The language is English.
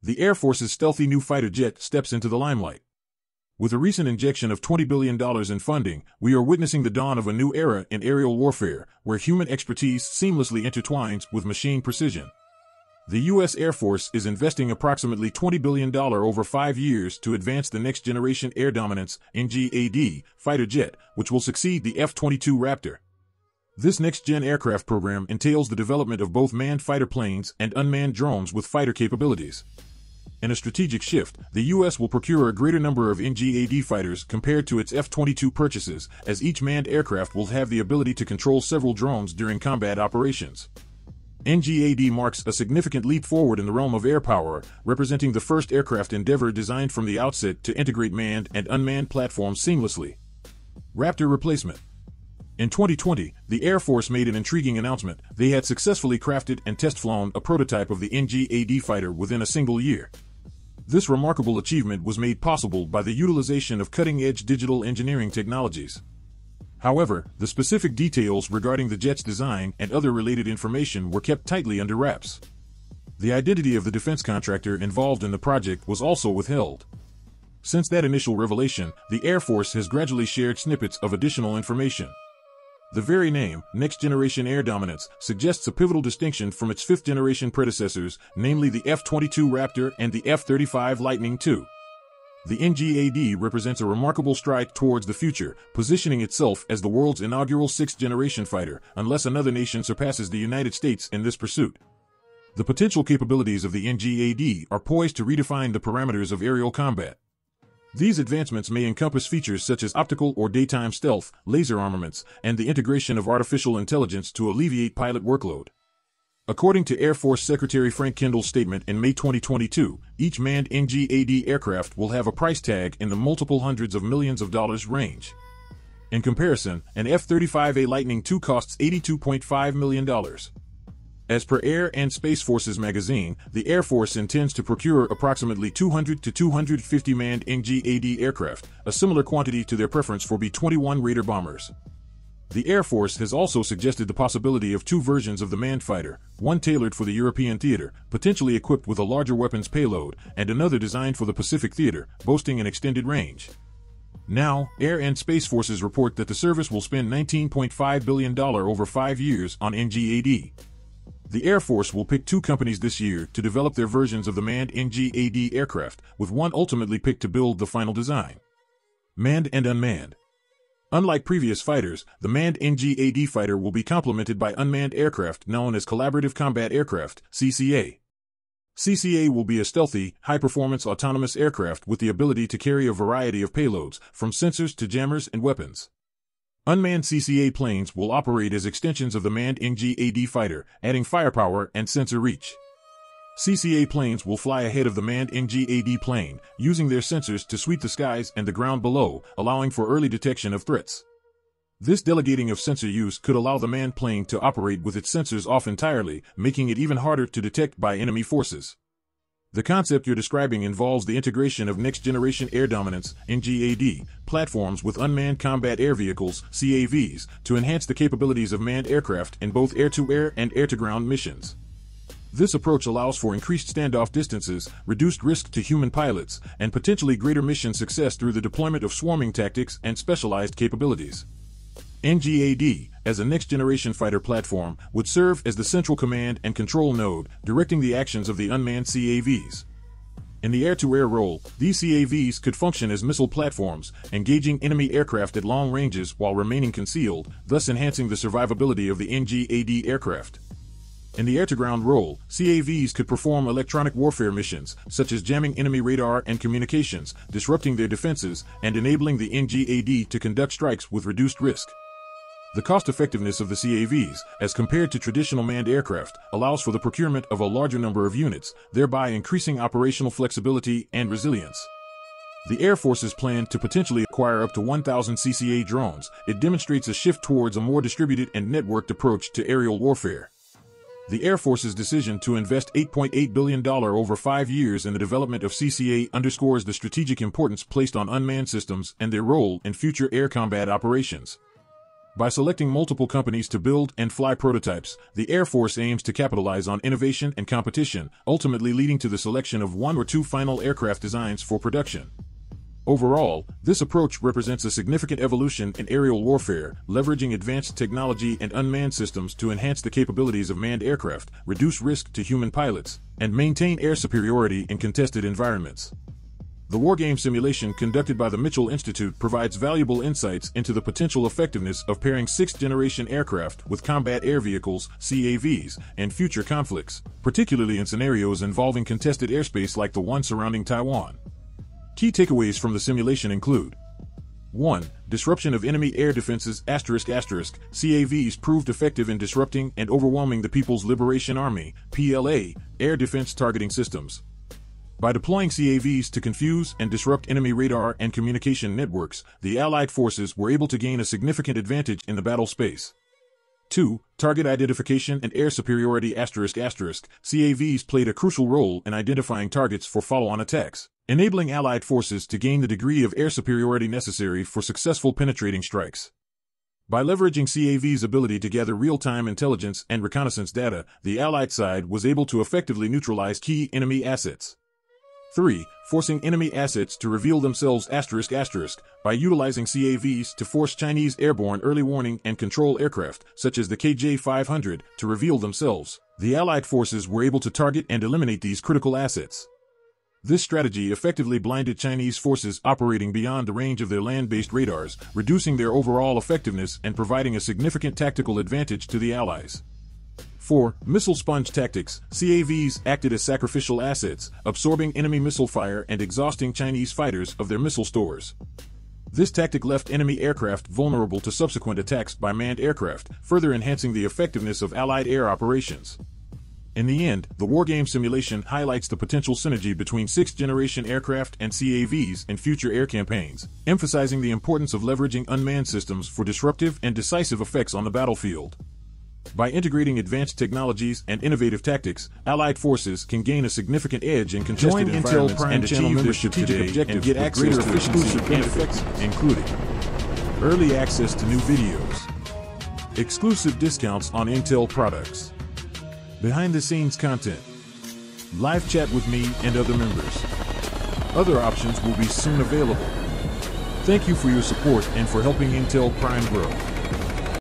The Air Force's stealthy new fighter jet steps into the limelight. With a recent injection of $20 billion in funding, we are witnessing the dawn of a new era in aerial warfare, where human expertise seamlessly intertwines with machine precision. The U.S. Air Force is investing approximately $20 billion over five years to advance the next generation air dominance NGAD fighter jet, which will succeed the F-22 Raptor. This next-gen aircraft program entails the development of both manned fighter planes and unmanned drones with fighter capabilities. In a strategic shift, the U.S. will procure a greater number of NGAD fighters compared to its F-22 purchases, as each manned aircraft will have the ability to control several drones during combat operations. NGAD marks a significant leap forward in the realm of air power, representing the first aircraft endeavor designed from the outset to integrate manned and unmanned platforms seamlessly. Raptor replacement. In 2020, the Air Force made an intriguing announcement. They had successfully crafted and test flown a prototype of the NGAD fighter within a single year. This remarkable achievement was made possible by the utilization of cutting-edge digital engineering technologies. However, the specific details regarding the jet's design and other related information were kept tightly under wraps. The identity of the defense contractor involved in the project was also withheld. Since that initial revelation, the Air Force has gradually shared snippets of additional information. The very name, Next Generation Air Dominance, suggests a pivotal distinction from its fifth generation predecessors, namely the F 22 Raptor and the F 35 Lightning II. The NGAD represents a remarkable stride towards the future, positioning itself as the world's inaugural sixth generation fighter, unless another nation surpasses the United States in this pursuit. The potential capabilities of the NGAD are poised to redefine the parameters of aerial combat. These advancements may encompass features such as optical or daytime stealth, laser armaments, and the integration of artificial intelligence to alleviate pilot workload. According to Air Force Secretary Frank Kendall's statement in May 2022, each manned NGAD aircraft will have a price tag in the multiple hundreds of millions of dollars range. In comparison, an F-35A Lightning II costs $82.5 million. As per Air and Space Forces magazine, the Air Force intends to procure approximately 200 to 250 manned NGAD aircraft, a similar quantity to their preference for B-21 Raider bombers. The Air Force has also suggested the possibility of two versions of the manned fighter, one tailored for the European theater, potentially equipped with a larger weapons payload, and another designed for the Pacific theater, boasting an extended range. Now, Air and Space Forces report that the service will spend $19.5 billion over five years on NGAD. The Air Force will pick two companies this year to develop their versions of the manned NGAD aircraft, with one ultimately picked to build the final design. Manned and unmanned. Unlike previous fighters, the manned NGAD fighter will be complemented by unmanned aircraft known as Collaborative Combat Aircraft, CCA. CCA will be a stealthy, high-performance autonomous aircraft with the ability to carry a variety of payloads, from sensors to jammers and weapons. Unmanned CCA planes will operate as extensions of the manned NGAD fighter, adding firepower and sensor reach. CCA planes will fly ahead of the manned NGAD plane, using their sensors to sweep the skies and the ground below, allowing for early detection of threats. This delegating of sensor use could allow the manned plane to operate with its sensors off entirely, making it even harder to detect by enemy forces. The concept you're describing involves the integration of next generation air dominance NGAD platforms with unmanned combat air vehicles CAVs to enhance the capabilities of manned aircraft in both air-to-air and air-to-ground missions. This approach allows for increased standoff distances, reduced risk to human pilots, and potentially greater mission success through the deployment of swarming tactics and specialized capabilities. NGAD, as a next-generation fighter platform, would serve as the central command and control node, directing the actions of the unmanned CAVs. In the air-to-air role, these CAVs could function as missile platforms, engaging enemy aircraft at long ranges while remaining concealed, thus enhancing the survivability of the NGAD aircraft. In the air-to-ground role, CAVs could perform electronic warfare missions, such as jamming enemy radar and communications, disrupting their defenses, and enabling the NGAD to conduct strikes with reduced risk. The cost effectiveness of the CAVs, as compared to traditional manned aircraft, allows for the procurement of a larger number of units, thereby increasing operational flexibility and resilience. The Air Force's plan to potentially acquire up to 1,000 CCA drones, it demonstrates a shift towards a more distributed and networked approach to aerial warfare. The Air Force's decision to invest $8.8 billion over five years in the development of CCA underscores the strategic importance placed on unmanned systems and their role in future air combat operations. By selecting multiple companies to build and fly prototypes, the Air Force aims to capitalize on innovation and competition, ultimately leading to the selection of one or two final aircraft designs for production. Overall, this approach represents a significant evolution in aerial warfare, leveraging advanced technology and unmanned systems to enhance the capabilities of manned aircraft, reduce risk to human pilots, and maintain air superiority in contested environments. The wargame simulation conducted by the Mitchell Institute provides valuable insights into the potential effectiveness of pairing sixth-generation aircraft with combat air vehicles, CAVs, and future conflicts, particularly in scenarios involving contested airspace like the one surrounding Taiwan. Key takeaways from the simulation include 1. Disruption of enemy air defenses asterisk asterisk CAVs proved effective in disrupting and overwhelming the People's Liberation Army PLA air defense targeting systems. By deploying CAVs to confuse and disrupt enemy radar and communication networks, the Allied forces were able to gain a significant advantage in the battle space. 2. Target identification and air superiority asterisk asterisk CAVs played a crucial role in identifying targets for follow-on attacks, enabling Allied forces to gain the degree of air superiority necessary for successful penetrating strikes. By leveraging CAV's ability to gather real-time intelligence and reconnaissance data, the Allied side was able to effectively neutralize key enemy assets. 3. Forcing enemy assets to reveal themselves asterisk asterisk by utilizing CAVs to force Chinese airborne early warning and control aircraft, such as the KJ-500, to reveal themselves. The Allied forces were able to target and eliminate these critical assets. This strategy effectively blinded Chinese forces operating beyond the range of their land-based radars, reducing their overall effectiveness and providing a significant tactical advantage to the Allies. 4. Missile sponge tactics. CAVs acted as sacrificial assets, absorbing enemy missile fire and exhausting Chinese fighters of their missile stores. This tactic left enemy aircraft vulnerable to subsequent attacks by manned aircraft, further enhancing the effectiveness of Allied air operations. In the end, the wargame simulation highlights the potential synergy between sixth-generation aircraft and CAVs in future air campaigns, emphasizing the importance of leveraging unmanned systems for disruptive and decisive effects on the battlefield. By integrating advanced technologies and innovative tactics, Allied forces can gain a significant edge in contested Join Intel Prime and Channel achieve their membership strategic today objectives and get access greater to exclusive effects, including early access to new videos, exclusive discounts on Intel products, behind-the-scenes content, live chat with me and other members. Other options will be soon available. Thank you for your support and for helping Intel Prime grow.